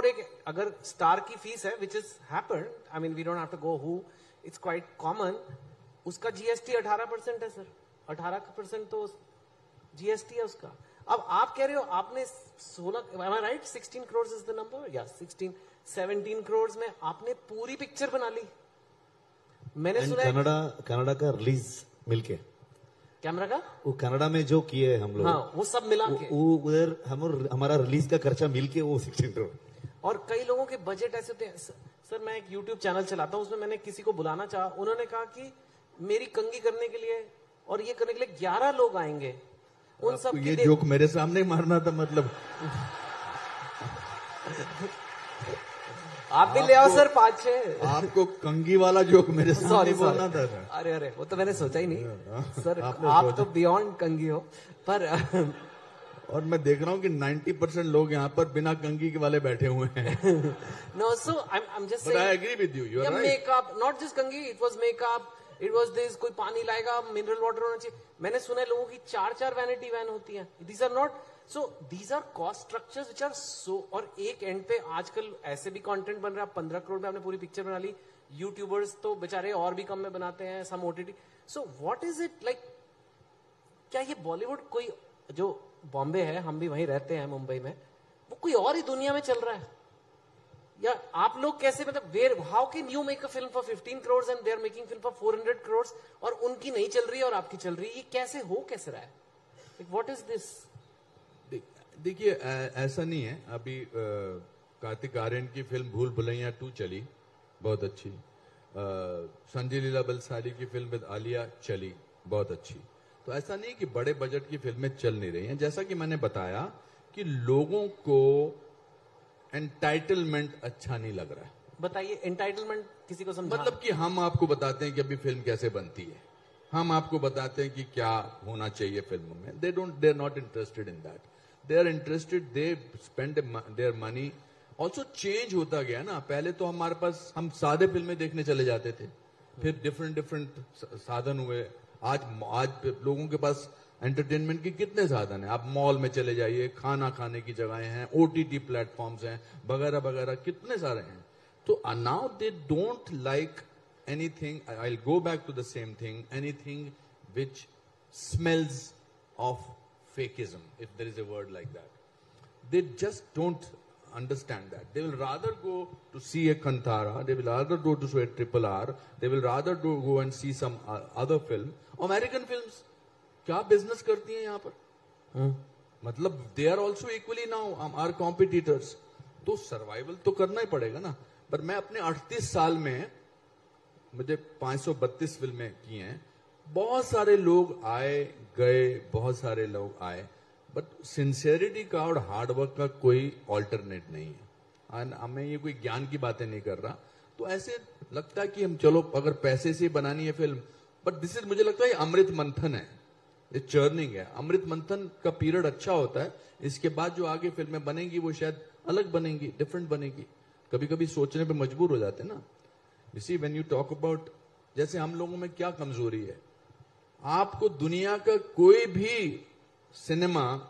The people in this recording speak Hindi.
करोड़ एक अगर स्टार की फ़ीस है which is happen I mean we don't have to go who it's quite common उसका जीएसटी 18 परसेंट है सर 18 परसेंट तो जीएसटी है उसका। अब आप कह रहे हो आपने 16 I right 16 crore is the number या 16 17 करोड़ में आपने पूरी पिक्चर बना ली। मैंने सुना कनाडा कनाडा का रिलीज़ मिलके कैमरा का? वो कनाडा में जो किए हम लोग। हाँ वो सब मिला वो के। वो उधर हम हमारा रिलीज़ का खर्चा मिलके वो सिक्सटीन करोड़ और कई लोगों के बजट ऐसे होते हैं। सर मैं एक यूट्यूब चैनल चलाता हूँ उसमें मैंने किसी को बुलाना चाहा। उन्होंने कहा कि मेरी कंगी करने के लिए और ये करने के लिए ग्यारह लोग आएँगे। उन सब ये जोक मेरे सामने मारना था मतलब। आप भी ले आओ सर पाँच छह। आपको कंगी वाला जोक मेरे सामने सॉरी बोलना था अरे अरे वो तो मैंने सोचा ही नहीं। सर आप तो बियॉन्ड कंगी हो पर और मैं देख रहा हूँ कि 90 परसेंट लोग यहाँ पर बिना कंगी के वाले बैठे हुए हैं। No so I am just but I agree with you you are right makeup not just कंगी it was makeup it was this कोई पानी लाएगा मिनरल वाटर होना चाहिए। मैंने सुना है लोगों की चार चार वैनिटी वैन होती है। These are not so these are cost structures which are so और एक एंड पे आजकल ऐसे भी कंटेंट बन रहा है पंद्रह करोड़ में आपने पूरी पिक्चर बना ली। यूट्यूबर्स तो बेचारे और भी कम में बनाते हैं some OTT so what is it like क्या ये बॉलीवुड कोई जो बॉम्बे है, हम भी वहीं रहते हैं मुंबई में। वो कोई और ही दुनिया में चल रहा है। या आप लोग कैसे मतलब where how can you make a film for 15 crore and they are making film for 400 crore और उनकी नहीं चल रही है और आपकी चल रही है ये कैसे हो, कैसे रहा है? व्हाट इज़ दिस देखिए ऐसा नहीं है। अभी कार्तिक आर्यन की फ़िल्म भूल भुलैया टू चली, बहुत अच्छी। संजय लीला बलसारी की फ़िल्म विद आलिया चली, बहुत अच्छी। तो ऐसा नहीं कि बड़े बजट की फ़िल्में चल नहीं रही हैं। जैसा कि मैंने बताया कि लोगों को एंटाइटलमेंट अच्छा नहीं लग रहा है। बताइए एंटाइटलमेंट किसी को समझा? मतलब कि हम आपको बताते हैं कि अभी फ़िल्म कैसे बनती है। हम आपको बताते हैं कि क्या होना चाहिए फ़िल्म में। They don't they are not interested in that they are interested they spend their money also change होता गया ना। पहले तो हमारे पास हम सादे फ़िल्में देखने चले जाते थे। फिर डिफरेंट डिफरेंट साधन हुए। आज आज लोगों के पास एंटरटेनमेंट के कितने साधन हैं? आप मॉल में चले जाइए, खाना खाने की जगहें हैं ओटीटी प्लेटफॉर्म्स हैं, वगैरह वगैरह, कितने सारे हैं? तो अनाउ they don't like anything I go back to the same thing anything which smells of fakeism if there is a word like that they just don't understand that they will rather go to see a kantara they will rather go to see a triple r they will rather do, go and see some uh, other film american films क्या बिज़नेस करती हैं यहाँ पर मतलब they are also equally now are competitors तो सर्वाइवल तो करना ही पड़ेगा ना पर मैं अपने 38 साल में मुझे 532 फ़िल्में की हैं बहुत सारे लोग आए गए बहुत सारे लोग आए बट सिंसियरिटी का और हार्डवर्क का कोई ऑल्टरनेट नहीं है। And मैं ये कोई ज्ञान की बातें नहीं कर रहा। तो ऐसे लगता है कि हम चलो, अगर पैसे से बनानी है फ़िल्म बट दिस इज़ मुझे लगता है अमृत मंथन है। ये चर्निंग है। अमृत मंथन का पीरियड अच्छा होता है। इसके बाद जो आगे फ़िल्में बनेंगी, वो शायद अलग बनेंगी डिफरेंट बनेगी। कभी कभी सोचने पे मजबूर हो जाते ना। इसी वेन यू टॉक अबाउट जैसे हम लोगों में क्या कमज़ोरी है। आपको दुनिया का कोई भी cinema